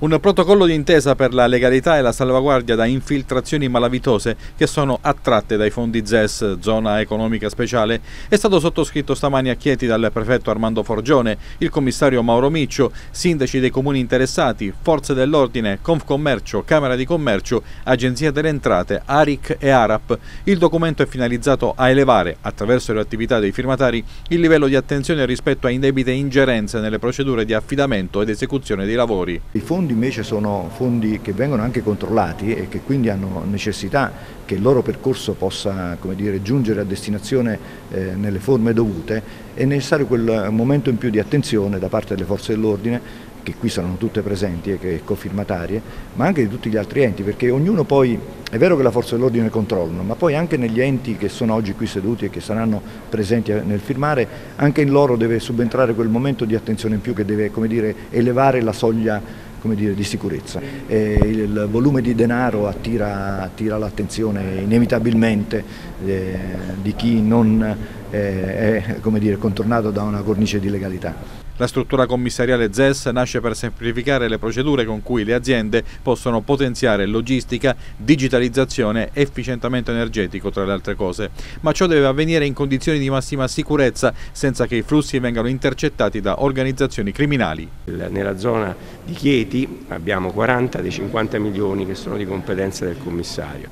Un protocollo d'intesa per la legalità e la salvaguardia da infiltrazioni malavitose che sono attratte dai fondi ZES, zona economica speciale, è stato sottoscritto stamani a Chieti dal prefetto Armando Forgione, il commissario Mauro Miccio, sindaci dei comuni interessati, forze dell'ordine, Confcommercio, Camera di Commercio, Agenzia delle Entrate, ARIC e ARAP. Il documento è finalizzato a elevare, attraverso le attività dei firmatari, il livello di attenzione rispetto a indebite ingerenze nelle procedure di affidamento ed esecuzione dei lavori. I fondi invece sono fondi che vengono anche controllati e che quindi hanno necessità che il loro percorso possa dire, giungere a destinazione eh, nelle forme dovute, è necessario quel momento in più di attenzione da parte delle forze dell'ordine che qui saranno tutte presenti e che cofirmatarie, ma anche di tutti gli altri enti, perché ognuno poi, è vero che la forza dell'ordine controllano, ma poi anche negli enti che sono oggi qui seduti e che saranno presenti nel firmare, anche in loro deve subentrare quel momento di attenzione in più che deve dire, elevare la soglia dire, di sicurezza. E il volume di denaro attira, attira l'attenzione inevitabilmente eh, di chi non eh, è dire, contornato da una cornice di legalità. La struttura commissariale ZES nasce per semplificare le procedure con cui le aziende possono potenziare logistica, digitalizzazione efficientamento energetico, tra le altre cose. Ma ciò deve avvenire in condizioni di massima sicurezza, senza che i flussi vengano intercettati da organizzazioni criminali. Nella zona di Chieti abbiamo 40 dei 50 milioni che sono di competenza del commissario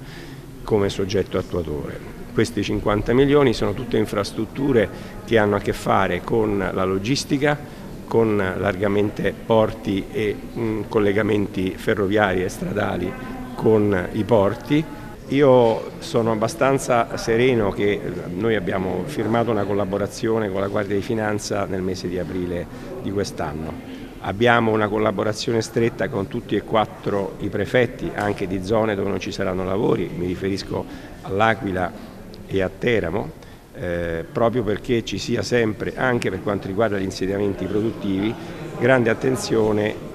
come soggetto attuatore questi 50 milioni sono tutte infrastrutture che hanno a che fare con la logistica, con largamente porti e mh, mm, collegamenti ferroviari e stradali con i porti. Io sono abbastanza sereno che noi abbiamo firmato una collaborazione con la Guardia di Finanza nel mese di aprile di quest'anno. Abbiamo una collaborazione stretta con tutti e quattro i prefetti, anche di zone dove non ci saranno lavori, mi riferisco all'Aquila e a Teramo, eh, proprio perché ci sia sempre, anche per quanto riguarda gli insediamenti produttivi, grande attenzione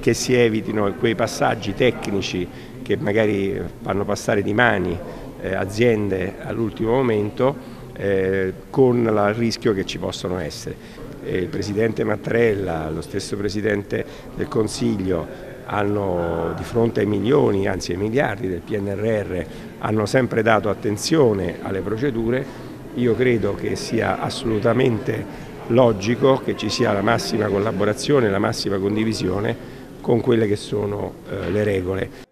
che si evitino quei passaggi tecnici che magari fanno passare di mani eh, aziende all'ultimo momento eh, con il rischio che ci possono essere. il Presidente Mattarella, lo stesso Presidente del Consiglio hanno di fronte ai milioni, anzi ai miliardi del PNRR, hanno sempre dato attenzione alle procedure, io credo che sia assolutamente logico che ci sia la massima collaborazione, la massima condivisione con quelle che sono eh, le regole.